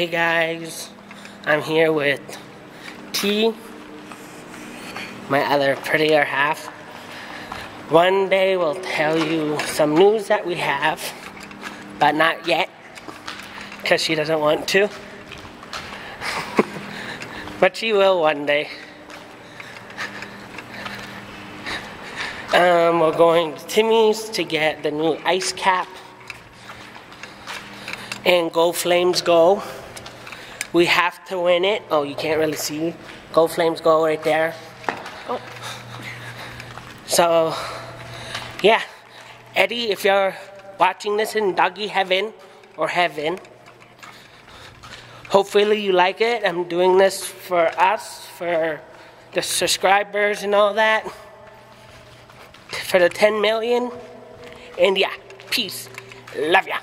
Hey guys, I'm here with T, my other prettier half. One day we'll tell you some news that we have, but not yet, because she doesn't want to. but she will one day. Um, we're going to Timmy's to get the new ice cap and Go Flames Go. We have to win it. Oh, you can't really see. Go Flames Go right there. Oh. So, yeah. Eddie, if you're watching this in doggy heaven or heaven, hopefully you like it. I'm doing this for us, for the subscribers and all that. For the 10 million. And yeah, peace. Love ya.